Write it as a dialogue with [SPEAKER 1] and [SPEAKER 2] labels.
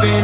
[SPEAKER 1] been